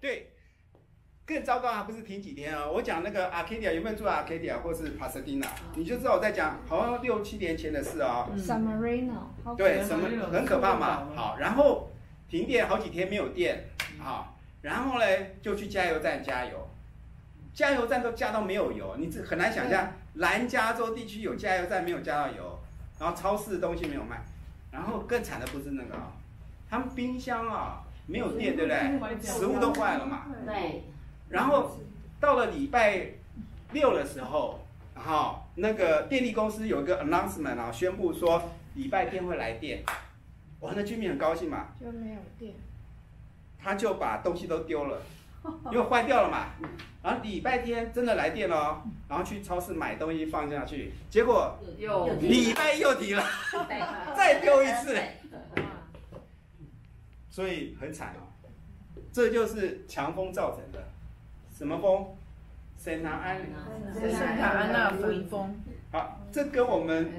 对，更糟糕还不是停几天啊！我讲那个 Arcadia 有没有住 Arcadia 或是 Pasadena，你就知道我在讲好像六七年前的事啊。San Marino，对，什么很可怕嘛。好，然后停电好几天没有电啊，然后呢就去加油站加油，加油站都加到没有油，你这很难想象南加州地区有加油站没有加到油，然后超市的东西没有卖，然后更惨的不是那个啊，他们冰箱啊没有电，对不对？食物都坏了嘛。对，然后到了礼拜六的时候，哈，那个电力公司有一个 announcement 啊，宣布说礼拜天会来电。哇，那居民很高兴嘛，就没有电。他就把东西都丢了，因为坏掉了嘛。然后礼拜天真的来电了哦，然后去超市买东西放下去，结果又礼拜又提了，再丢一次，所以很惨啊。这就是强风造成的，什么风？圣南安。圣塔安娜福音风，好，这跟我们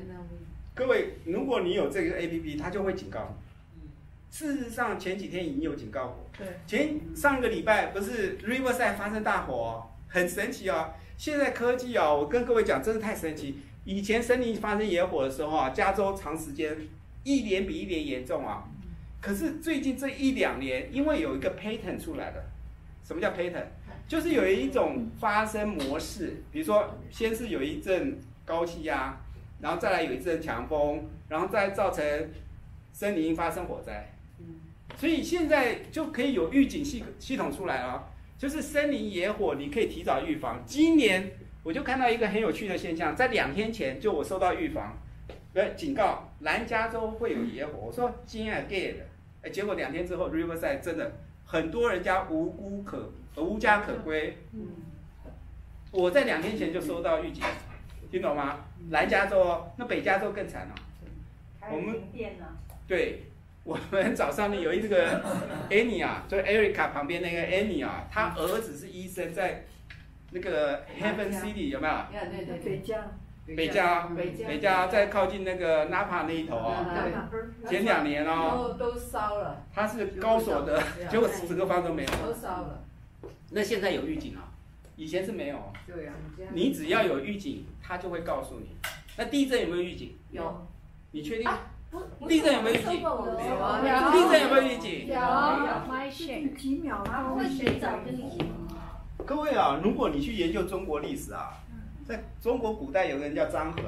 各位，如果你有这个 A P P，它就会警告你。事实上，前几天已经有警告过。对，前上个礼拜不是 Riverside 发生大火、哦，很神奇哦。现在科技哦，我跟各位讲，真的太神奇。以前森林发生野火的时候啊，加州长时间一年比一年严重啊。可是最近这一两年，因为有一个 pattern 出来了，什么叫 pattern？就是有一种发生模式，比如说先是有一阵高气压，然后再来有一阵强风，然后再造成森林发生火灾。所以现在就可以有预警系系统出来了，就是森林野火你可以提早预防。今年我就看到一个很有趣的现象，在两天前就我收到预防，呃警告南加州会有野火，我说今啊 gay 的，哎结果两天之后 Riverside 真的很多人家无辜可无家可归。我在两天前就收到预警，听懂吗？南加州哦，那北加州更惨哦。我们？对，我们早上呢有一个 Annie 啊，就是 Erica 旁边那个 Annie 啊，她儿子是医生，在那个 Heaven City 有没有？对对对，北加，北加北加在靠近那个 Napa 那一头哦，前两年哦，都都烧了，他是高手的，结果十个方都没有。都烧了，那现在有预警啊，以前是没有哦。对呀，你只要有预警，他就会告诉你。那地震有没有预警？有，你确定？地震有没有预警？有啊地震有没有预警？有几秒啊？会水早跟你讲，各位啊，如果你去研究中国历史啊，在中国古代有个人叫张衡，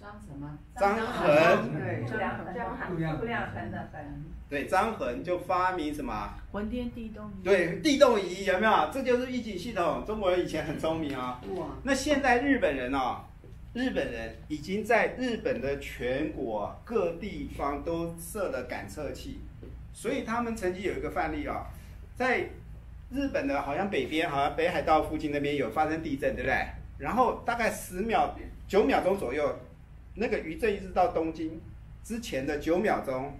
张什么？张衡，对，张衡，不良不良衡的衡。对，张衡就发明什么？魂天地动仪，对，地动仪有没有？这就是预警系统。中国人以前很聪明啊。哇，那现在日本人哦，日本人已经在日本的全国各地方都设了感测器，所以他们曾经有一个范例啊、在日本的好像北边，好像北海道附近那边有发生地震，对不对？然后大概十秒、九秒钟左右，那个余震一直到东京之前的九秒钟，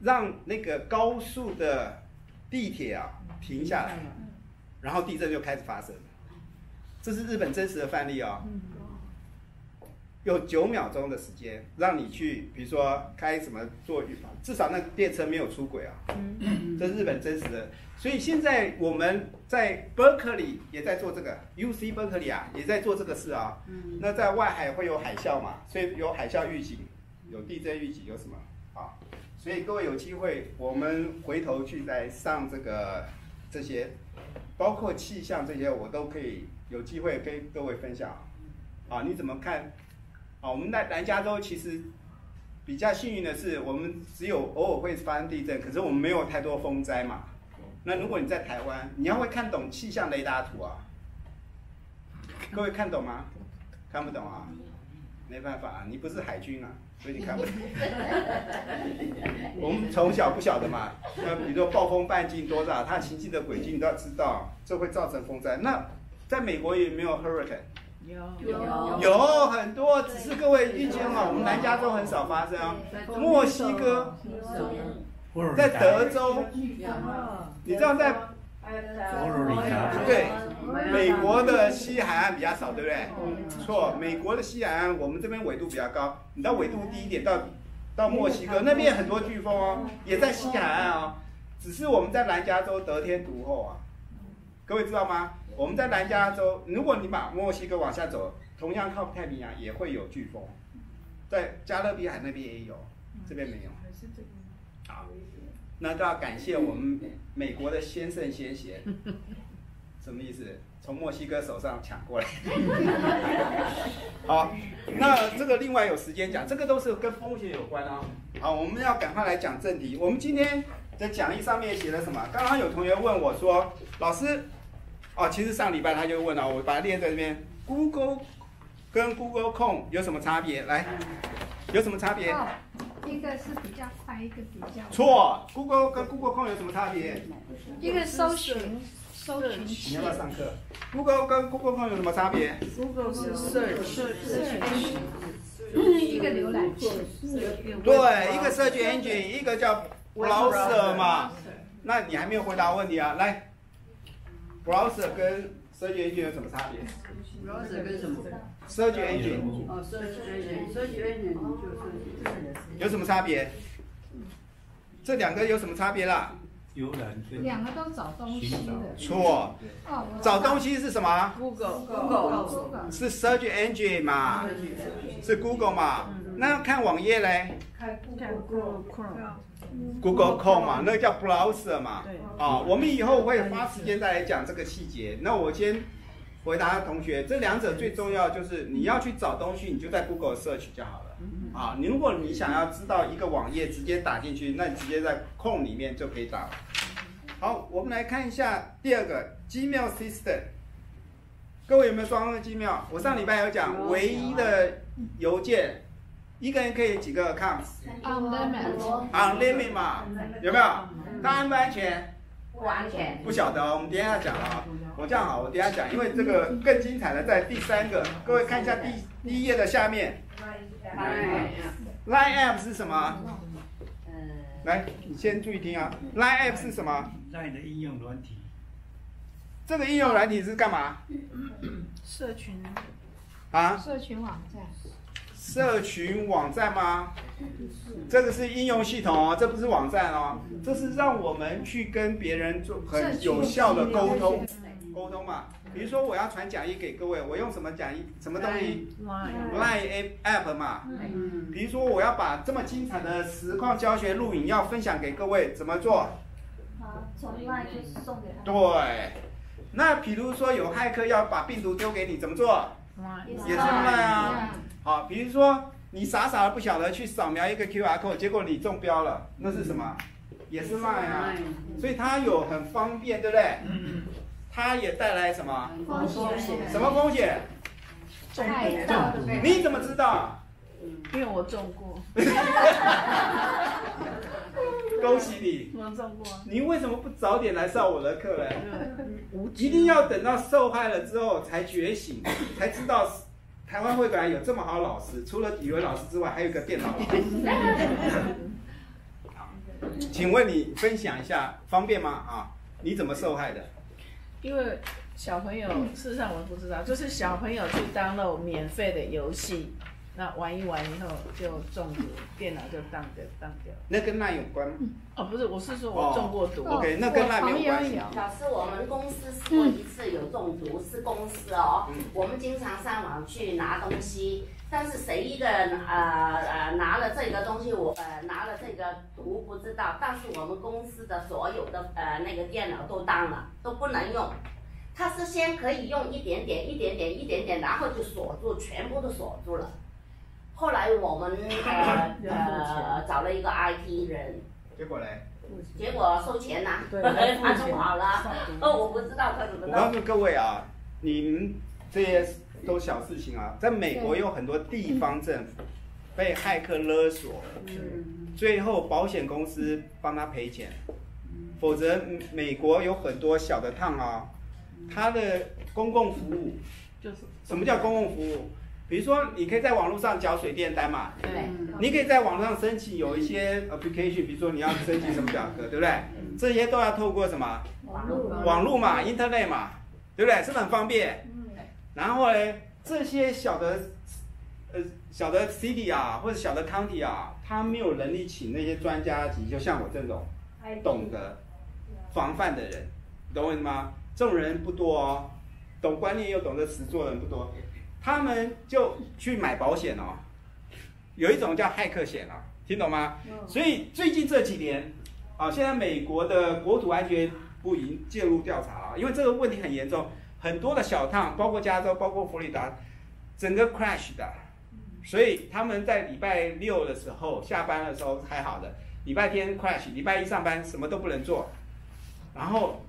让那个高速的地铁啊停下来，然后地震就开始发生。这是日本真实的范例哦。有九秒钟的时间让你去，比如说开什么做预防，至少那电车没有出轨啊。嗯 这是日本真实的。所以现在我们在 Berkeley 也在做这个，UC Berkeley 啊也在做这个事啊。嗯那在外海会有海啸嘛，所以有海啸预警，有地震预警，有什么啊？所以各位有机会，我们回头去再上这个这些，包括气象这些，我都可以有机会跟各位分享。啊，你怎么看？啊，我们在南加州其实比较幸运的是，我们只有偶尔会发生地震，可是我们没有太多风灾嘛。那如果你在台湾，你要会看懂气象雷达图啊。各位看懂吗？看不懂啊？没办法啊，你不是海军啊，所以你看不懂。我们从小不晓得嘛，那比如说暴风半径多大，它行进的轨迹你都要知道，这会造成风灾。那在美国也没有 hurricane？有。有。有很多，只是各位运气很好，我们南加州很少发生啊。墨西哥，在德州，你知道在对美国的西海岸比较少，对不对？错，美国的西海岸我们这边纬度比较高，你到纬度低一点，到到墨西哥那边很多飓风哦，也在西海岸哦。只是我们在南加州得天独厚啊，各位知道吗？我们在南加州，如果你把墨西哥往下走，同样靠太平洋也会有飓风，在加勒比海那边也有，这边没有。好，那都要感谢我们美国的先圣先贤，什么意思？从墨西哥手上抢过来。好，那这个另外有时间讲，这个都是跟风险有关啊。好，我们要赶快来讲正题。我们今天的讲义上面写了什么？刚刚有同学问我说，老师，哦，其实上礼拜他就问了，我把它列在这边，Google 跟 Google 控有什么差别？来，有什么差别？哦，一个是比较快，一个比较错，Google 跟 Google 控有什么差别？一个搜寻搜寻你要不要上课？Google 跟 Google 控有什么差别？Google 是 search，一个浏览器，对，一个 search engine，一个叫 browser 嘛。那你还没有回答问题啊？来，browser 跟 search engine 有什么差别 browser 跟什么？？search engine 哦，search engine，search engine 就是有什么差别？这两个有什么差别啦？两个都找东西的。错，哦，找东西是什么？Google Google 是 search engine 嘛，是 Google 嘛。那要看网页嘞看 Google Chrome，，Google Chrome 嘛，那个叫 browser 嘛。对，啊，我们以后会花时间再来讲这个细节。那我先回答同学，这两者最重要就是你要去找东西，你就在 Google search 就好了。啊，你如果你想要知道一个网页，直接打进去，那你直接在空里面就可以打了。好，我们来看一下第二个 Gmail System。各位有没有装过 Gmail？我上礼拜有讲，唯一的邮件，一个人可以几个 account？unlimited，unlimited 嘛，有没有？它安不安全？不安全。不晓得哦，我们等一下讲啊。我这样好，我等一下讲，因为这个更精彩的在第三个。各位看一下第第一页的下面，Line App 是什么？呃，来，你先注意听啊。Line App 是什么？在的应用软体，这个应用软体是干嘛？社群啊，社群网站，社群网站吗？这个是应用系统哦，这不是网站哦，这是让我们去跟别人做很有效的沟通，沟通嘛。比如说我要传讲义给各位，我用什么讲义？什么东西 Line？Line App 嘛。嗯，比如说我要把这么精彩的实况教学录影要分享给各位，怎么做？好，从 line 就送给他。对。那比如说有骇客要把病毒丢给你，怎么做？Line 也是 Line 啊。好，比如说你傻傻的不晓得去扫描一个 QR code，结果你中标了，那是什么？也是 Line 啊。所以它有很方便，对不对？它也带来什么？风险什么风险？太大的被你怎么知道？因为我中过，恭喜你！我中过，你为什么不早点来上我的课嘞？一定要等到受害了之后才觉醒，才知道台湾会馆有这么好的老师，除了语文老师之外，还有一个电脑老师。好 请问你分享一下，方便吗？啊，你怎么受害的？因为小朋友，事实上我不知道，就是小朋友去 download 免费的游戏，那玩一玩以后就中毒，电脑就当掉当掉。那跟那有关吗哦，不是，我是说我中过毒。？OK，那跟那没有关系。老师，我们公司试过一次有中毒，是公司哦。嗯我们经常上网去拿东西，但是谁一个人呃呃拿了这个东西，我呃拿了这个毒不知道，但是我们公司的所有的呃那个电脑都当了，都不能用。它是先可以用一点点、一点点、一点点，然后就锁住，全部都锁住了。后来我们呃 呃找了一个 IT 人，结果嘞，结果收钱呐、对，他弄好了。哦，我不知道他怎么弄。我告诉各位啊，你们这些都小事情啊，在美国有很多地方政府被骇客勒索，最后保险公司帮他赔钱，否则嗯美国有很多小的烫啊，它的公共服务，就是。什么叫公共服务？比如说，你可以在网络上缴水电单嘛，对，你可以在网上申请有一些 application，比如说你要申请什么表格，对不对？这些都要透过什么？网络网络嘛，internet 嘛，对不对？是不是很方便？然后呢，这些小的呃小的 city 啊，或者小的 county 啊，他没有能力请那些专家级，就像我这种懂得防范的人，懂我意思吗？这种人不多哦，懂观念又懂得实做的人不多，他们就去买保险哦。有一种叫骇客险啊，听懂吗？所以最近这几年啊，现在美国的国土安全部已经介入调查了，因为这个问题很严重，很多的小烫，包括加州，包括佛罗里达，整个 crash 的。所以他们在礼拜六的时候下班的时候还好的，礼拜天 crash，礼拜一上班什么都不能做，然后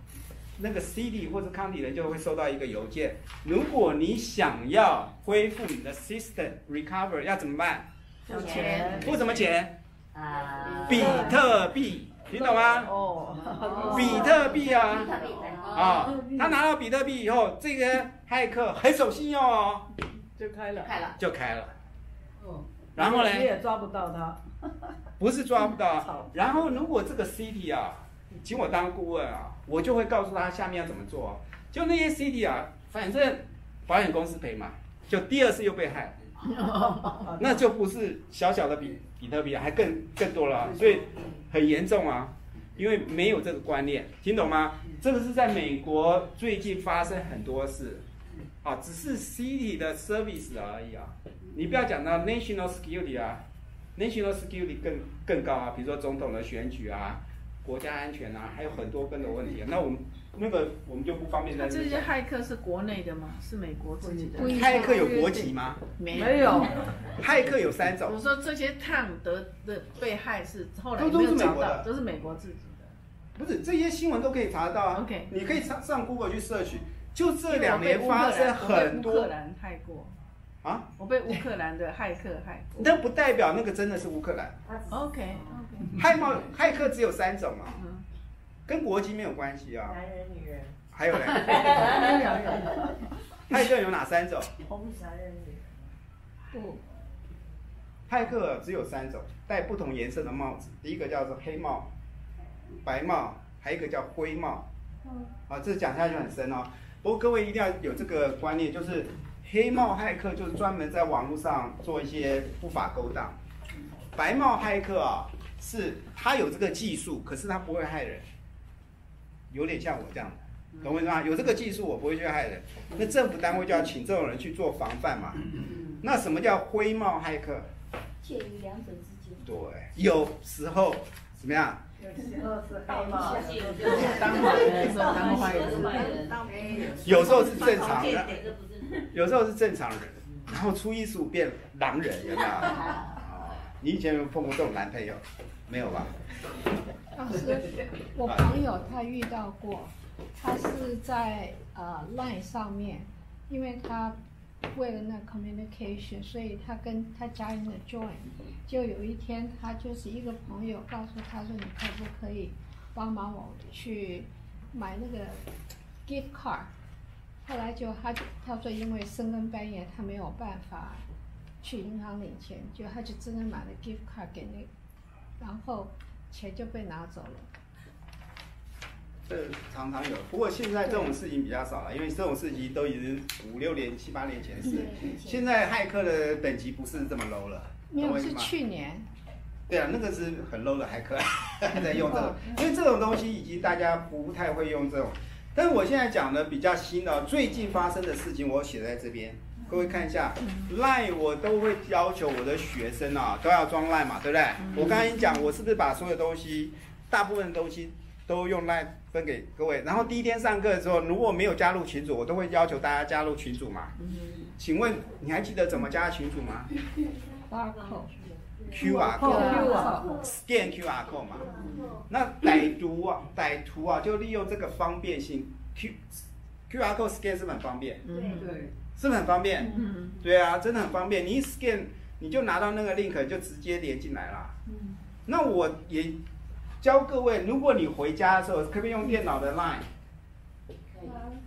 那个 city 或者 county 人就会收到一个邮件，如果你想要恢复你的 system recover 要怎么办？付钱。付什么钱？啊，比特币，听懂吗？哦，比特币啊啊！他拿到比特币以后，这个骇客很守信用哦，就开了。开了，就开了。哦，然后呢你？也抓不到他。不是抓不到。然后如果这个 city 啊，请我当顾问啊，我就会告诉他下面要怎么做啊。就那些 city 啊，反正保险公司赔嘛，就第二次又被害，那就不是小小的比比特币啊，还更更多了啊，所以很严重啊。因为没有这个观念，听懂吗？这个是在美国最近发生很多事，啊，只是 city 的 service 而已啊。你不要讲到 national security 啊，national security 更更高啊，比如说总统的选举啊，国家安全啊，还有很多跟的问题啊。那我们那个我们就不方便在那这些这里讲。骇客是国内的吗？是美国自己的？骇客有国籍吗？没没有，骇客有三种我，说这些烫得的被害是后来都都没有找是美国的到，都是美国自己的。不是这些新闻都可以查得到啊。OK 你可以上上 Google 去 search，就这两年发生很我被乌多克兰害过，啊，我被乌克兰的骇客害过。那不代表那个真的是乌克兰。OK，骇冒骇客只有三种啊，嗯，跟国籍没有关系啊。男人女人，还有嘞，骇客有哪三种？男人女人。不，骇客只有三种，戴不同颜色的帽子。第一个叫做黑帽、白帽，还有一个叫灰帽。啊，这讲下去很深哦。不过各位一定要有这个观念，就是黑帽骇客就是专门在网络上做一些不法勾当，白帽骇客啊是他有这个技术，可是他不会害人，有点像我这样的，懂我意思吗？有这个技术我不会去害人，那政府单位就要请这种人去做防范嘛。那什么叫灰帽骇客？介于两者之间。对，有时候怎么样？有时候是黑帽，当坏人的时候当坏人。有时候是正常的，有时候是正常人，然后初一十五变狼人，有没有？你以前有碰过这种男朋友？没有吧？当时我朋友他遇到过，他是在呃 Line 上面，因为他为了那 communication，所以他跟他家人的 join，就有一天他就是一个朋友告诉他说，你可不可以帮忙我去买那个 gift card？后来就他他说因为深更半夜他没有办法去银行领钱，就他就真的买了 gift card 给你，然后钱就被拿走了。这常常有，不过现在这种事情比较少了，因为这种事情都已经五六年、七八年前的事。现在骇客的等级不是这么 low 了，没有，是？去年，对啊，那个是很 low 的骇客，还在用这个，因为这种东西以及大家不太会用这种。但是我现在讲的比较新的，最近发生的事情，我写在这边，各位看一下，Line 我都会要求我的学生啊都要装 Line 嘛，对不对？我刚才已经讲，我是不是把所有东西，大部分东西都用 Line 分给各位？然后第一天上课的时候，如果没有加入群组，我都会要求大家加入群组嘛。请问你还记得怎么加群组吗 barcode，？QR code。scan QR code 嘛，那歹毒啊，歹徒啊，就利用这个方便性，Q QR code scan 是不是很方便？嗯对，是不是很方便？嗯，对啊，真的很方便。你一 scan 你就拿到那个 link 就直接连进来啦。那我也教各位，如果你回家的时候，可不可以用电脑的 line？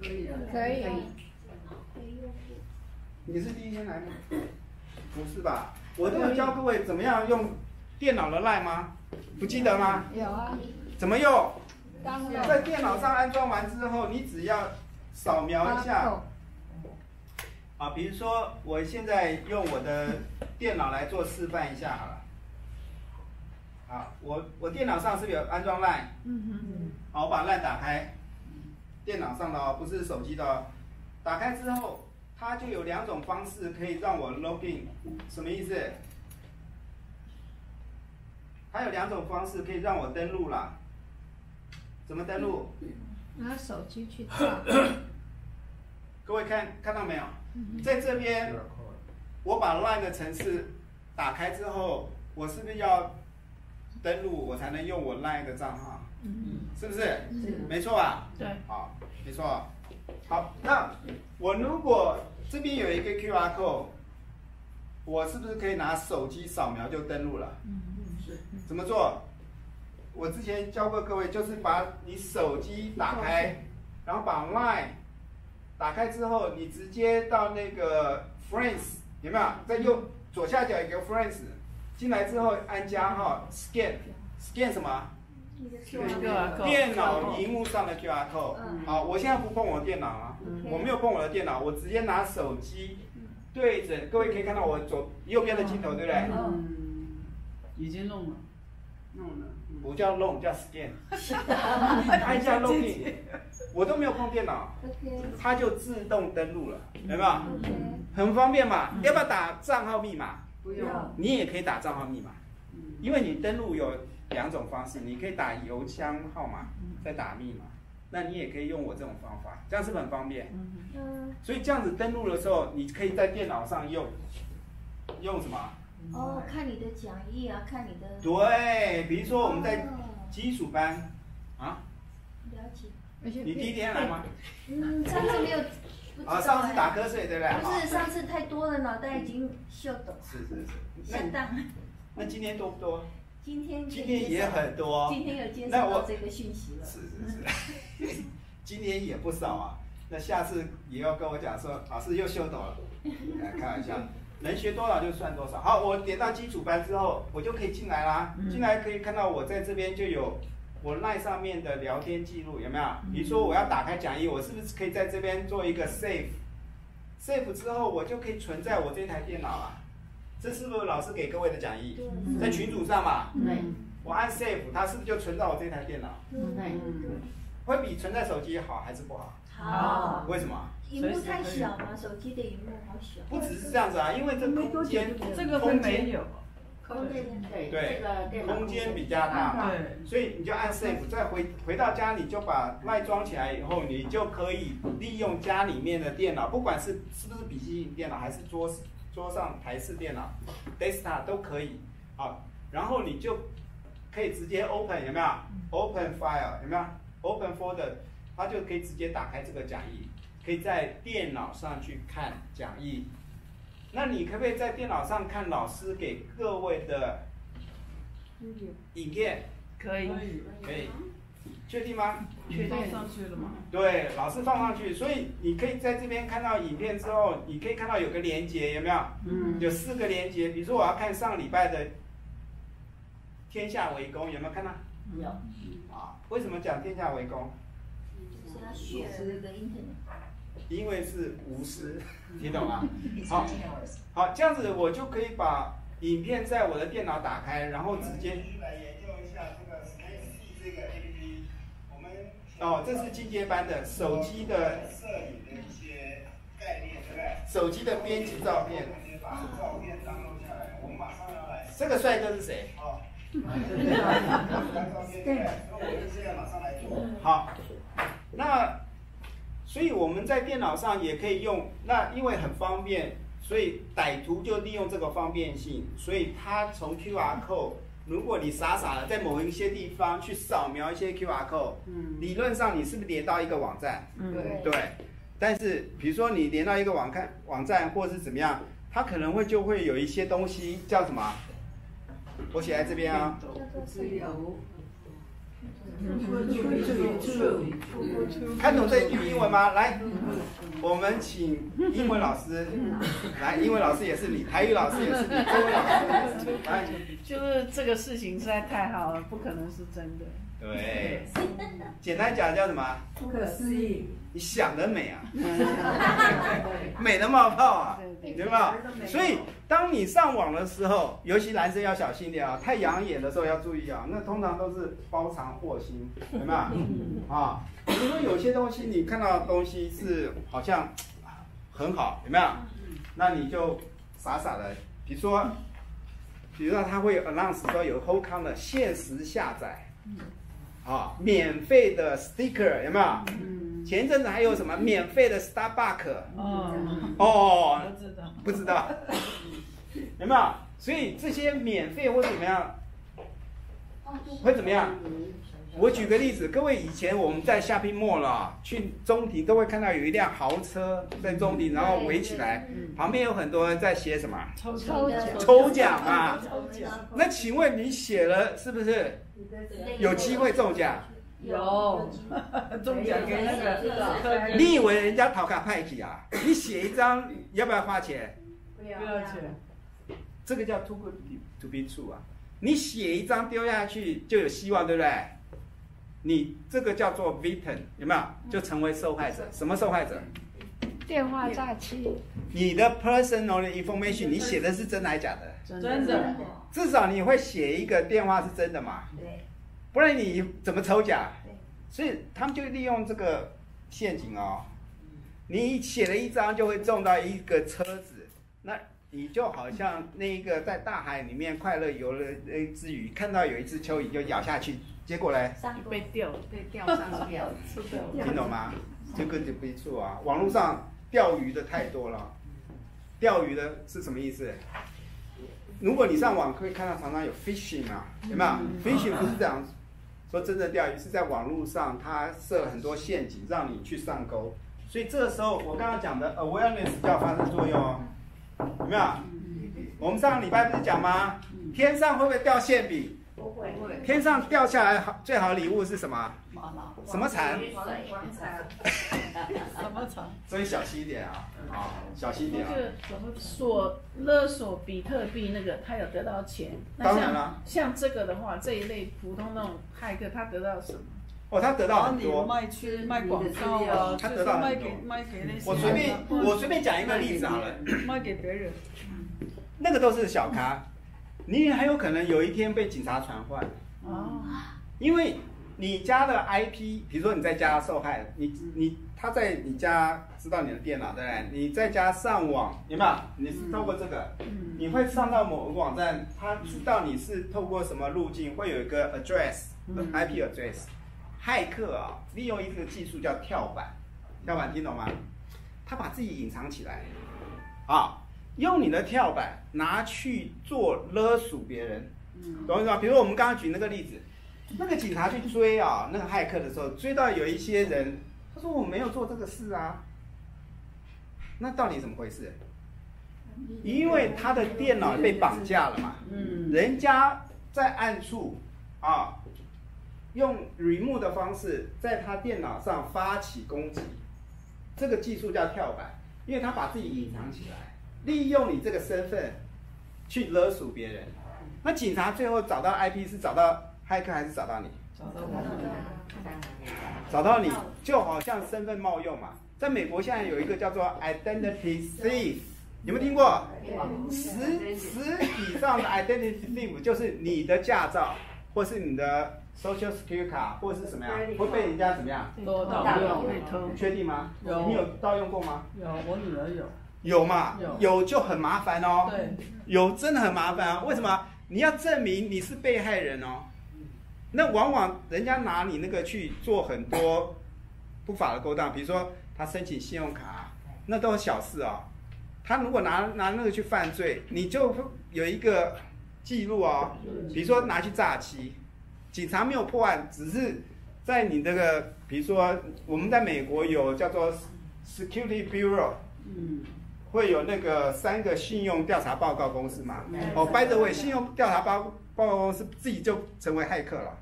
可以的。可以，你是第一天来吗？不是吧？我都有教各位怎么样用电脑的 line 吗？不记得吗？有啊，怎么用？当在电脑上安装完之后，你只要扫描一下啊，比如说我现在用我的电脑来做示范一下好了。好，我我电脑上是不是有安装 Line？嗯哼，好，我把 Line 打开，电脑上的哦，不是手机的哦。打开之后，它就有两种方式可以让我 login，什么意思？它有两种方式可以让我登录啦。怎么登录？拿手机去照，各位看看到没有？在这边，我把 Line 的程式打开之后，我是不是要登录，我才能用我 Line 的账号？是不是？没错吧？对，好，没错。好，那我如果这边有一个 QR code，我是不是可以拿手机扫描就登录了？嗯，是怎么做？我之前教过各位，就是把你手机打开，然后把 Line 打开之后，你直接到那个 Friends 有没有？在右左下角一个 Friends，进来之后按加号 Scan Scan 什么？电脑荧幕上的 QR code。好，我现在不碰我的电脑啊，我没有碰我的电脑，我直接拿手机对着，各位可以看到我左右边的镜头，对不对？嗯，已经弄了，弄了。不叫 log，叫 scan，按一下 login，我都没有碰电脑，它就自动登录了，有没有？很方便嘛？要不要打账号密码？不用。你也可以打账号密码，因为你登录有两种方式，你可以打邮箱号码，再打密码。那你也可以用我这种方法，这样是不是很方便？嗯，所以这样子登录的时候，你可以在电脑上用，用什么？哦，看你的讲义啊，看你的。对，比如说我们在基础班，啊，了解。你第一天来吗？嗯，上次没有。啊，上次打瞌睡对不对？不是，上次太多了，脑袋已经秀抖。是是是。下当。那今天多不多？今天。今天也很多。今天有接收到这个讯息了。是是是。今天也不少啊，那下次也要跟我讲说，老师又修抖了，来开玩笑。能学多少就算多少。好，我点到基础班之后，我就可以进来啦。进来可以看到我在这边就有我赖上面的聊天记录，有没有？比如说我要打开讲义，我是不是可以在这边做一个 save？save 之后我就可以存在我这台电脑了。这是不是老师给各位的讲义？在群组上嘛。对。我按 save，它是不是就存在我这台电脑？对。会比存在手机好还是不好？好。为什么？屏幕太小嘛，手机的屏幕好小。不只是这样子啊，因为这空间，这个空间有，空间对对，空间比较大嘛，所以你就按 save，再回回到家里就把麦装起来以后，你就可以利用家里面的电脑，不管是是不是笔记型电脑，还是桌桌上台式电脑，desktop 都可以，好，然后你就可以直接 open 有没有？open file 有没有？open folder，它就可以直接打开这个讲义。可以在电脑上去看讲义，那你可不可以在电脑上看老师给各位的影片？可以，可以，确定吗？确定上去了吗？对，老师放上去，所以你可以在这边看到影片之后，你可以看到有个连接，有没有？嗯。有四个连接，比如说我要看上礼拜的《天下为公》，有没有看到？有。啊，为什么讲天下为公？因为是无私，听懂吗？好，好，这样子我就可以把影片在我的电脑打开，然后直接来研究一下这个哦，这是进阶班的手机的摄影的一些概念，对不对？手机的编辑照片，把照片登录下来。我们马上要来。这个帅哥是谁？哦，对，那我就现在马上来做。好，那。所以我们在电脑上也可以用，那因为很方便，所以歹徒就利用这个方便性，所以他从 QR code，如果你傻傻的在某一些地方去扫描一些 QR code，嗯，理论上你是不是连到一个网站？嗯，对。但是比如说你连到一个网看网站或是怎么样，它可能会就会有一些东西叫什么？我写在这边啊。自由。看懂这一句英文吗？来，我们请英文老师，来，英文老师也是你，台语老师也是你，中文老师也是你，来，就是这个事情实在太好了，不可能是真的。对，简单讲叫什么？不可思议，你想得美啊，美的冒泡啊，对吧？所以当你上网的时候，尤其男生要小心点啊，太养眼的时候要注意啊，那通常都是包藏祸心，有没有？啊，比如说有些东西你看到的东西是好像 很好，有没有？那你就傻傻的，比如说，比如说他会 announce 说有 whole m 的限时下载。啊，免费的 sticker 有没有？前一阵子还有什么免费的 Starbucks？哦，哦，不知道，不知道，有没有？所以这些免费或怎么样，会怎么样？我举个例子，各位以前我们在 shopping mall 啊，去中庭都会看到有一辆豪车在中庭，然后围起来，旁边有很多人在写什么？抽抽奖抽奖啊！抽奖那请问你写了是不是有机会中奖？有中奖给那个你以为人家讨卡派去啊？你写一张要不要花钱？不要钱，这个叫 too good to be true 啊！你写一张丢下去就有希望，对不对？你这个叫做 victim，有没有？就成为受害者。什么受害者？电话诈欺，你的 personal information 你写的是真还是假的？真的，至少你会写一个电话是真的嘛？对，不然你怎么抽奖对？所以他们就利用这个陷阱哦。你写了一张就会中到一个车子，那你就好像那一个在大海里面快乐游了一只鱼，看到有一只蚯蚓就咬下去，结果嘞，上钩被钓，被钓上钓，吃掉。听懂吗？这个就不错啊。网络上钓鱼的太多了，钓鱼的是什么意思？如果你上网可以看到常常有 fishing 啊，有没有？fishing 不是这样说真的钓鱼，是在网络上它设很多陷阱让你去上钩。所以这个时候我刚刚讲的 awareness 就要发生作用哦，有没有？我们上个礼拜不是讲吗？天上会不会掉馅饼？不会，天上掉下来好最好的礼物是什么？什么蚕？什么蚕？所以小心一点啊，啊，小心一点啊。那个索勒索比特币那个，他有得到钱。当然了像这个的话，这一类普通那种骇客，他得到什么？哦，他得到很多。卖去卖广告啊，他就是得到卖给卖给那些我随便我随便讲一个例子好了，卖给别人，那个都是小咖，你也很有可能有一天被警察传唤，哦，因为你家的 IP，比如说你在家受害，你你他在你家知道你的电脑对不对？你在家上网有没有？你是透过这个，你会上到某个网站，他知道你是透过什么路径，会有一个 address，IP address。骇客啊，利用一个技术叫跳板，跳板听懂吗？他把自己隐藏起来，啊，用你的跳板拿去做勒索别人，懂我意思吗？比如我们刚刚举那个例子，那个警察去追啊，那个骇客的时候，追到有一些人，他说我没有做这个事啊，那到底怎么回事？因为他的电脑被绑架了嘛，嗯，人家在暗处啊，用 remove 的方式在他电脑上发起攻击，这个技术叫跳板，因为他把自己隐藏起来，利用你这个身份去勒索别人。那警察最后找到 IP 是找到骇客还是找到你？找到我找到你就好像身份冒用嘛。在美国现在有一个叫做 identity thief，有没有听过？实实体上的 identity thief 就是你的驾照或是你的 social security 卡或者是什么呀，会被人家怎么样？都盗用被偷，确定吗？有你有盗用过吗？有我女儿有，有嘛？有有就很麻烦哦。对，有真的很麻烦啊！为什么？你要证明你是被害人哦。那往往人家拿你那个去做很多不法的勾当，比如说他申请信用卡，那都是小事哦。他如果拿拿那个去犯罪，你就有一个记录哦。比如说拿去诈欺，警察没有破案，只是在你这个，比如说我们在美国有叫做 Security Bureau，嗯，会有那个三个信用调查报告公司嘛？哦，by the way，信用调查报报告公司自己就成为骇客了，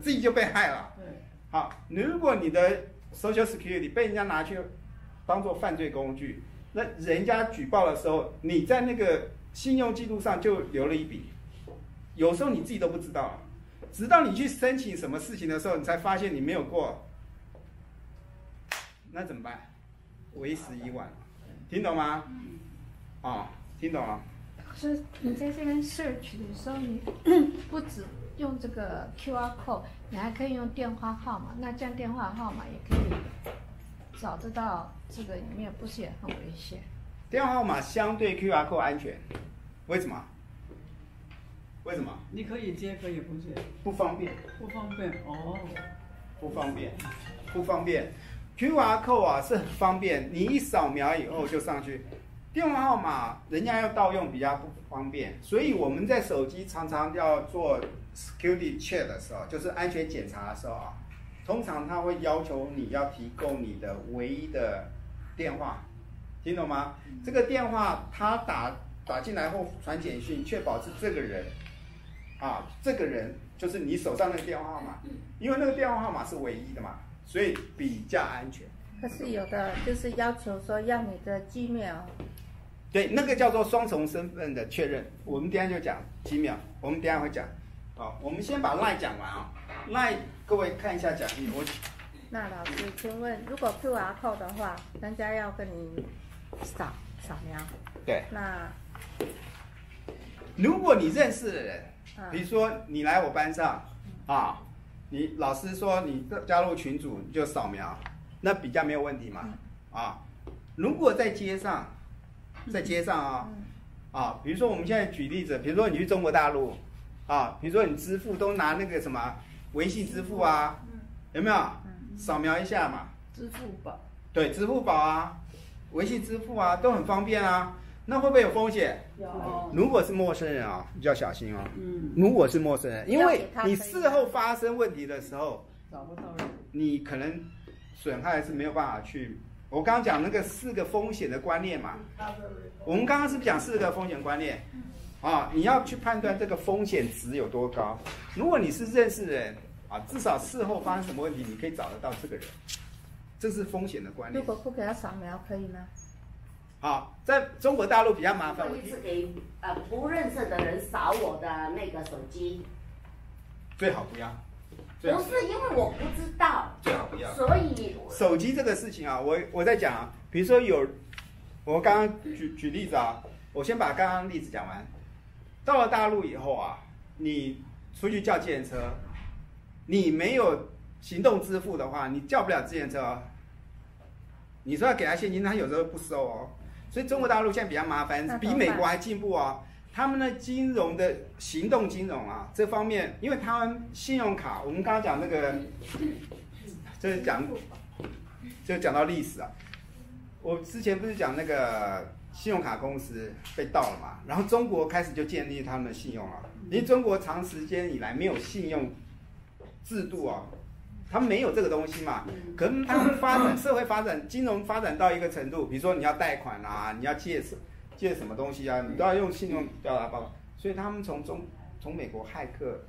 自己就被害了。对，好，如果你的 Social Security 被人家拿去当做犯罪工具，那人家举报的时候，你在那个信用记录上就留了一笔，有时候你自己都不知道，直到你去申请什么事情的时候，你才发现你没有过，那怎么办？为时已晚，听懂吗？哦、听懂了。所以你在这边 search 的时候，你 不止用这个 QR code，你还可以用电话号码。那这样电话号码也可以找得到这个里面，不是也很危险？电话号码相对 QR code 安全，为什么？为什么？你可以接，可以不接，不方便。不方便哦。不方便，不方便。QR code 啊是很方便，你一扫描以后就上去。电话号码人家要盗用比较不方便，所以我们在手机常常要做 security check 的时候，就是安全检查的时候啊，通常他会要求你要提供你的唯一的电话，听懂吗？这个电话他打打进来后传简讯，确保是这个人，啊，这个人就是你手上那个电话号码，因为那个电话号码是唯一的嘛，所以比较安全。可是有的就是要求说要你的 Gmail，对，那个叫做双重身份的确认。我们等一下就讲几秒，我们等一下会讲。好，我们先把 line 讲完啊。line 各位看一下讲义，我那老师，请问如果 QR code 的话，人家要跟你扫扫描，对，那如果你认识的人，嗯比如说你来我班上啊，你老师说你加入群组你就扫描，那比较没有问题嘛啊。如果在街上，在街上啊啊，比如说我们现在举例子，比如说你去中国大陆啊，比如说你支付都拿那个什么微信支付啊，有没有？扫描一下嘛。支付宝，对，支付宝啊，微信支付啊，都很方便啊。那会不会有风险？有如果是陌生人啊，你就要小心哦。嗯，如果是陌生人，因为你事后发生问题的时候，找不到人。你可能损害是没有办法去。我刚刚讲那个四个风险的观念嘛，我们刚刚是不是讲四个风险观念？啊，你要去判断这个风险值有多高。如果你是认识人啊，至少事后发生什么问题，你可以找得到这个人，这是风险的观念。如果不给他扫描可以吗？好，在中国大陆比较麻烦，我一次给呃不认识的人扫我的那个手机，最好不要，不是因为我不知道，最好不要。所以手机这个事情啊，我我在讲啊，比如说有，我刚刚举举例子啊，我先把刚刚例子讲完。到了大陆以后啊，你出去叫自行车，你没有行动支付的话，你叫不了自行车哦。你说要给他现金，他有时候不收哦。所以中国大陆现在比较麻烦，比美国还进步啊。他们的金融的行动金融啊，这方面，因为他们信用卡，我们刚刚讲那个，就是讲就讲到历史啊，我之前不是讲那个信用卡公司被盗了嘛，然后中国开始就建立他们的信用了，因为中国长时间以来没有信用制度啊，他们没有这个东西嘛，可能他们发展社会发展、金融发展到一个程度，比如说你要贷款啊，你要借什借什么东西啊，你都要用信用调查报告，所以他们从中从美国骇客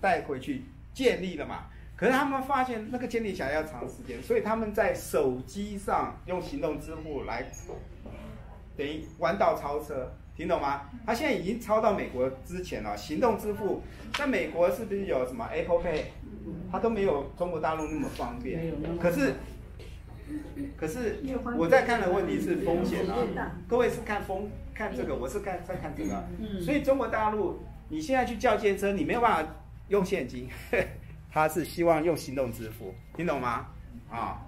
带回去建立了嘛。可是他们发现那个建立起来要长时间，所以他们在手机上用行动支付来等于弯道超车，听懂吗？他现在已经超到美国之前了。行动支付在美国是不是有什么 Apple Pay？它都没有中国大陆那么方便可是，可是我在看的问题是风险啊。各位是看风看这个，我是看在看这个。嗯所以中国大陆你现在去叫健车，你没有办法用现金，他是希望用行动支付，听懂吗？啊，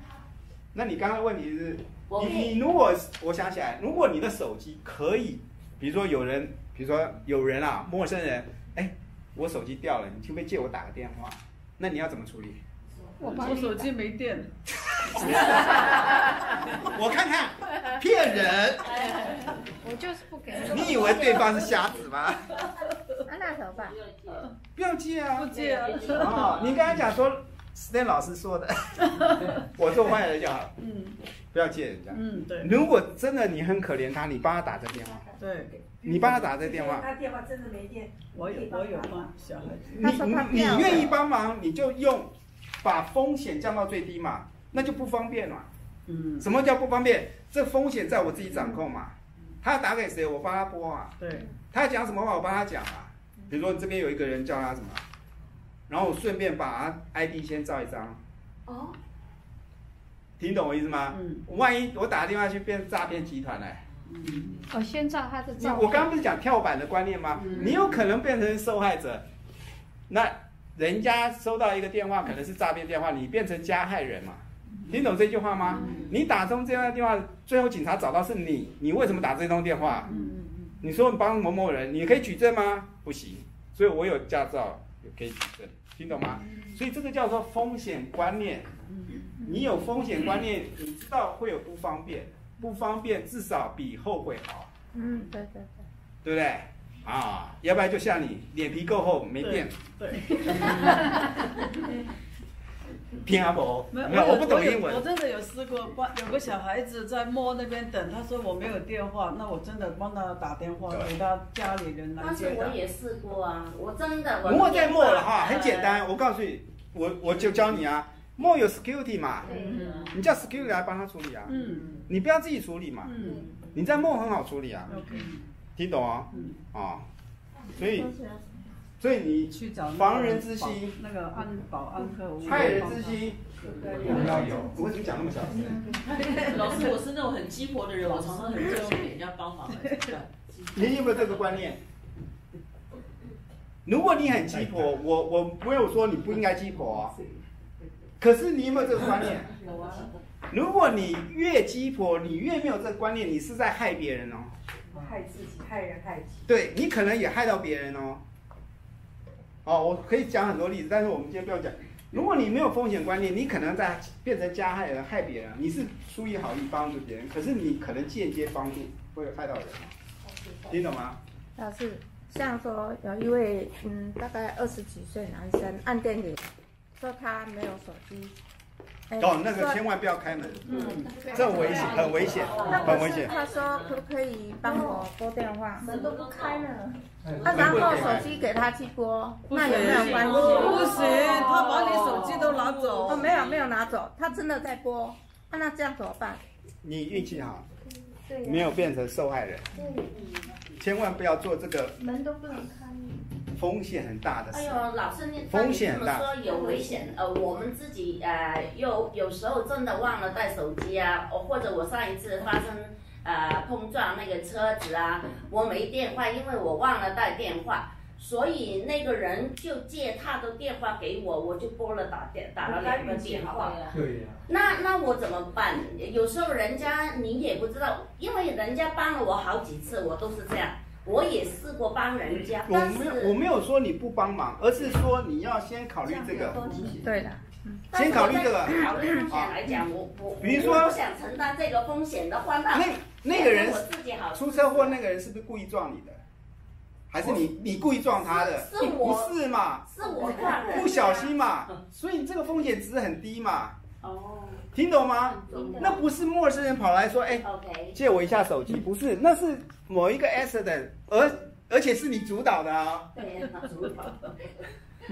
那你刚刚问题是，你你如果我想起来，如果你的手机可以，比如说有人，比如说有人啊，陌生人，哎，我手机掉了，你可不可以借我打个电话？那你要怎么处理？我我手机没电了，我看看，骗人！我就是不给你以为对方是瞎子吗？啊，那怎么办？不要借啊！不借啊。哦，你刚才讲说，Stan 老师说的，我做坏人就好。嗯，不要借人家。嗯，对如果真的你很可怜他，你帮他打这电话，对，你帮他打这电话，他电话真的没电，我有我有帮小孩子，你你你愿意帮忙，你就用把风险降到最低嘛，那就不方便嘛。嗯，什么叫不方便？这风险在我自己掌控嘛。他要打给谁，我帮他拨啊。对，他要讲什么话，我帮他讲啊。比如说这边有一个人叫他什么，然后我顺便把他 ID 先照一张。哦，听懂我意思吗？嗯，万一我打电话去变诈骗集团嘞？我先照他的你照。我刚刚不是讲跳板的观念吗？你有可能变成受害者，那人家收到一个电话，可能是诈骗电话，你变成加害人嘛？听懂这句话吗？你打通这样的电话，最后警察找到是你，你为什么打这通电话？你说你帮某某人，你可以举证吗？不行，所以我有驾照，也可以举证，听懂吗？所以这个叫做风险观念。你有风险观念，你知道会有不方便，不方便至少比后悔好。嗯，对对对对不对？啊，要不然就像你脸皮够厚没电，对，听阿伯没有没有，我不懂英文我。真的有试过帮有个小孩子在摸那边等，他说我没有电话，那我真的帮他打电话给他家里人来但是接。我也试过啊，我真的我不过在墨了哈，呃很简单，我告诉你，我我就教你啊，墨有 security 嘛，嗯你叫 security 来帮他处理啊，嗯你不要自己处理嘛，嗯你在墨很好处理啊，，OK，听懂啊？嗯，啊，所以所以你去找那个防人之心那个安保安科务害人之心我们要有，我为什么讲那么小声？老师，我是那种很鸡婆的人，我常常很热心给人家帮忙的。你有没有这个观念？如果你很鸡婆，我我没有说你不应该鸡婆啊，可是你有没有这个观念？有啊，如果你越鸡婆，你越没有这个观念，你是在害别人哦。害自己，害人害己。对你可能也害到别人哦。哦，我可以讲很多例子，但是我们今天不要讲。如果你没有风险观念，你可能在变成加害人、害别人。你是出于好意帮助别人，可是你可能间接帮助会害到人，听懂吗？老师，像说有一位嗯，大概二十几岁男生按电铃，说他没有手机。哎哦，那个千万不要开门，嗯，这很危险，很危险，很危险。他说可不可以帮我拨电话？门都不开呢。啊，然后手机给他去播，那有没有关系？不行，他把你手机都拿走。哦，没有没有拿走，他真的在拨。啊，那这样怎么办？你运气好，对没有变成受害人，对，千万不要做这个门都不能开。风险很大的事。哎呦，老师，你风险很大说有危险，呃，我们自己呃，又有时候真的忘了带手机啊，哦或者我上一次发生呃碰撞那个车子啊，我没电话，因为我忘了带电话，所以那个人就借他的电话给我，我就拨了打电打了两个电话。对呀、那那我怎么办？有时候人家你也不知道，因为人家帮了我好几次，我都是这样，我也试过帮人家，我但没有，我没有说你不帮忙，而是说你要先考虑这个，对的，先考虑这个。考虑风险来讲，我我比如说我不想承担这个风险的话，那那那个人出车祸，那个人是不是故意撞你的？还是你你故意撞他的？是是我不是嘛？是我撞的不小心嘛，所以这个风险值很低嘛，哦，听懂吗？懂那不是陌生人跑来说，哎，OK，借我一下手机，不是，那是某一个 accident，而而且是你主导的啊，对呀，主导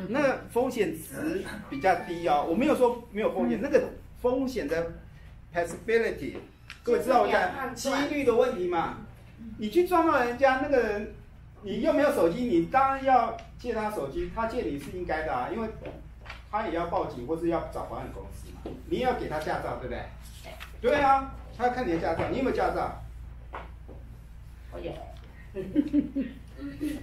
那风险值比较低哦。我没有说没有风险，那个风险的 possibility，各位知道我讲几率的问题嘛？你去撞到人家那个人，你又没有手机，你当然要借他手机，他借你是应该的啊，因为他也要报警或是要找保险公司嘛，你也要给他驾照，对不对？对啊，他要看你的驾照，你有没有驾照？我有。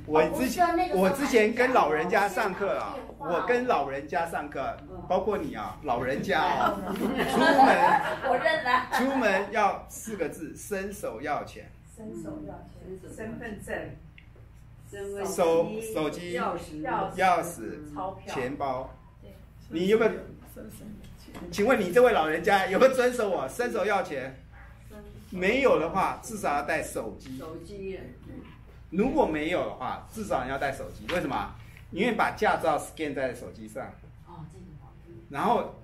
我之前我之前跟老人家上课啊，我跟老人家上课，包括你啊，老人家啊，出门 我认了。出门要四个字，伸手要钱，伸手要钱，身份证、手手机、钥匙、钥匙、钞票、钱包，你有没有？请问你这位老人家有没有遵守我？伸手要钱？没有的话，至少要带手机。手机，如果没有的话，至少你要带手机。为什么？因为把驾照 scan 在手机上，哦，这个。然后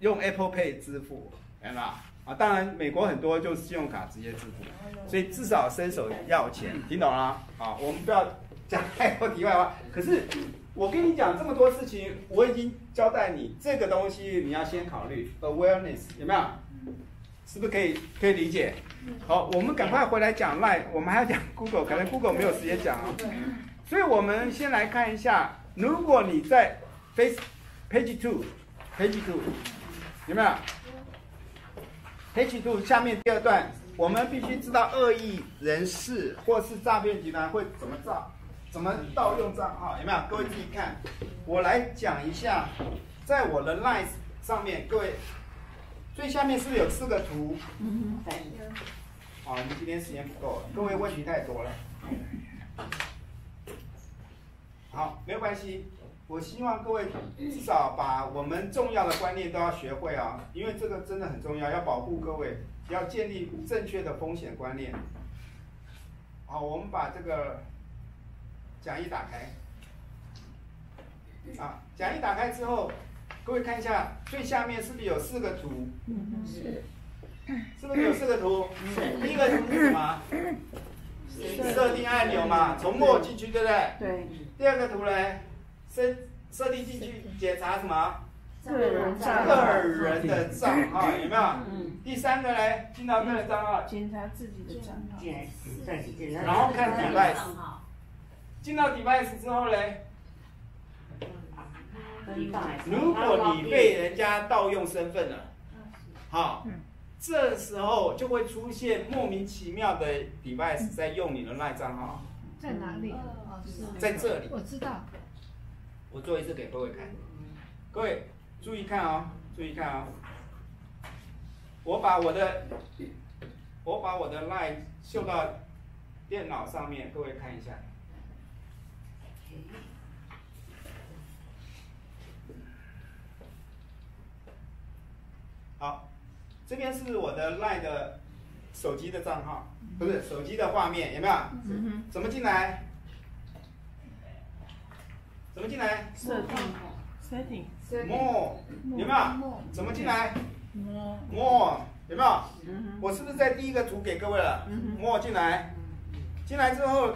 用 Apple Pay 支付，明白吗？啊，当然美国很多就是信用卡直接支付，所以至少伸手要钱，听懂了吗？啊，我们不要讲太多题外话。可是我跟你讲这么多事情，我已经交代你这个东西你要先考虑 awareness 有没有？是不是可以可以理解？好，我们赶快回来讲 Line，我们还要讲 Google，可能 Google 没有时间讲啊。所以我们先来看一下，如果你在 Face Page Two，Page Two 有没有？Page Two 下面第二段，我们必须知道恶意人士或是诈骗集团会怎么造，怎么盗用账号，有没有？各位自己看，我来讲一下，在我的 Line 上面，各位最下面是不是有四个图？嗯好，我们今天时间不够了，各位问题太多了。好，没有关系。我希望各位至少把我们重要的观念都要学会啊，因为这个真的很重要，要保护各位，要建立正确的风险观念。好，我们把这个讲义打开。啊，讲义打开之后，各位看一下最下面是不是有四个图？是是不是有四个图？第一个图是什么？设定按钮嘛，从末进去，对不对？对。第二个图呢，设设定进去检查什么？个人账个人的账号有没有？嗯。第三个呢，进到个人账号，检查自己的账号。然后看 device。进到 device 之后呢，如果你被人家盗用身份了，好，这时候就会出现莫名其妙的 device 在用你的 LINE 账号。在哪里？在这里。我知道。我做一次给各位看，各位注意看哦，注意看哦。我把我的我把我的 LINE 秀到电脑上面，各位看一下。好，这边是我的 LINE 的手机的账号，不是手机的画面，有没有？嗯怎么进来？怎么进来？设定，setting。more 有没有？怎么进来 more more 有没有？嗯我是不是在第一个图给各位了？more 进来，进来之后